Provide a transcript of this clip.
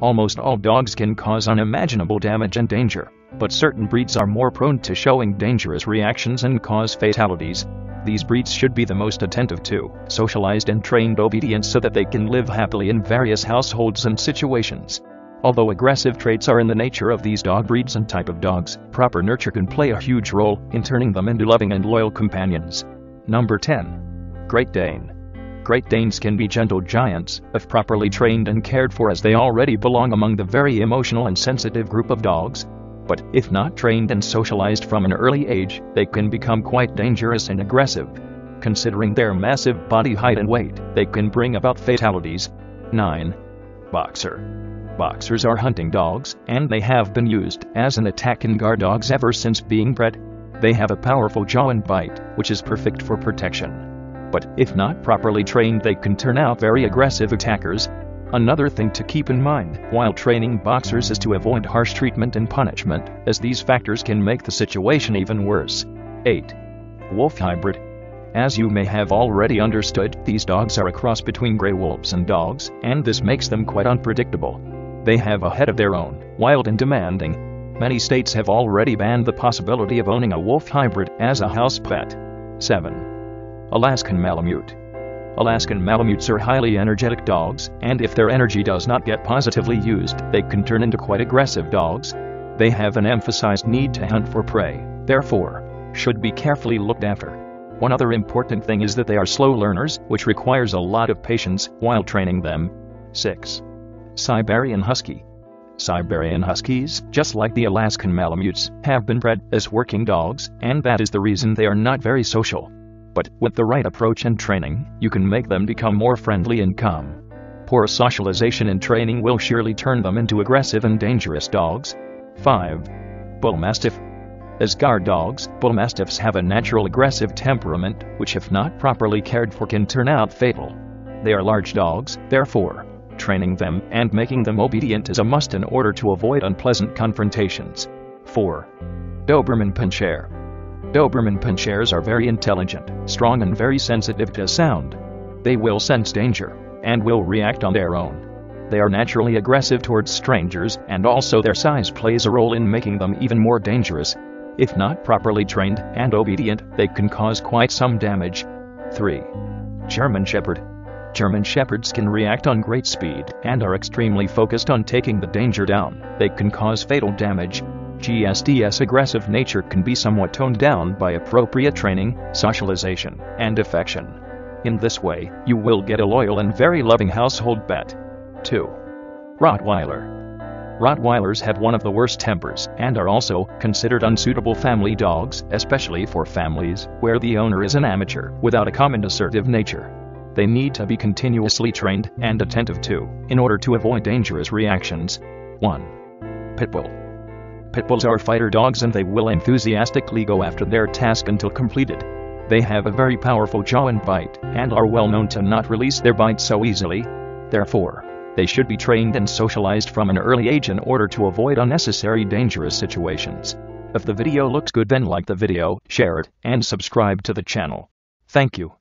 Almost all dogs can cause unimaginable damage and danger, but certain breeds are more prone to showing dangerous reactions and cause fatalities. These breeds should be the most attentive to, socialized and trained obedience so that they can live happily in various households and situations. Although aggressive traits are in the nature of these dog breeds and type of dogs, proper nurture can play a huge role in turning them into loving and loyal companions. Number 10. Great Dane. Great Danes can be gentle giants, if properly trained and cared for as they already belong among the very emotional and sensitive group of dogs. But if not trained and socialized from an early age, they can become quite dangerous and aggressive. Considering their massive body height and weight, they can bring about fatalities. 9. Boxer. Boxers are hunting dogs, and they have been used as an attack and guard dogs ever since being bred. They have a powerful jaw and bite, which is perfect for protection but if not properly trained they can turn out very aggressive attackers. Another thing to keep in mind while training boxers is to avoid harsh treatment and punishment, as these factors can make the situation even worse. 8. Wolf Hybrid As you may have already understood, these dogs are a cross between gray wolves and dogs, and this makes them quite unpredictable. They have a head of their own, wild and demanding. Many states have already banned the possibility of owning a wolf hybrid as a house pet. 7. Alaskan Malamute. Alaskan Malamutes are highly energetic dogs, and if their energy does not get positively used, they can turn into quite aggressive dogs. They have an emphasized need to hunt for prey, therefore, should be carefully looked after. One other important thing is that they are slow learners, which requires a lot of patience while training them. 6. Siberian Husky. Siberian Huskies, just like the Alaskan Malamutes, have been bred as working dogs, and that is the reason they are not very social but with the right approach and training, you can make them become more friendly and calm. Poor socialization and training will surely turn them into aggressive and dangerous dogs. 5. Bull Mastiff. As guard dogs, Bull Mastiffs have a natural aggressive temperament, which if not properly cared for can turn out fatal. They are large dogs, therefore, training them and making them obedient is a must in order to avoid unpleasant confrontations. 4. Doberman Pinscher. Doberman Pinschers are very intelligent, strong and very sensitive to sound. They will sense danger and will react on their own. They are naturally aggressive towards strangers and also their size plays a role in making them even more dangerous. If not properly trained and obedient, they can cause quite some damage. 3. German Shepherd. German Shepherds can react on great speed and are extremely focused on taking the danger down. They can cause fatal damage GSD's aggressive nature can be somewhat toned down by appropriate training, socialization, and affection. In this way, you will get a loyal and very loving household pet. 2. Rottweiler. Rottweilers have one of the worst tempers and are also considered unsuitable family dogs, especially for families where the owner is an amateur without a common assertive nature. They need to be continuously trained and attentive to in order to avoid dangerous reactions. 1. Pitbull. Pitbulls are fighter dogs and they will enthusiastically go after their task until completed. They have a very powerful jaw and bite, and are well known to not release their bite so easily. Therefore, they should be trained and socialized from an early age in order to avoid unnecessary dangerous situations. If the video looks good then like the video, share it, and subscribe to the channel. Thank you.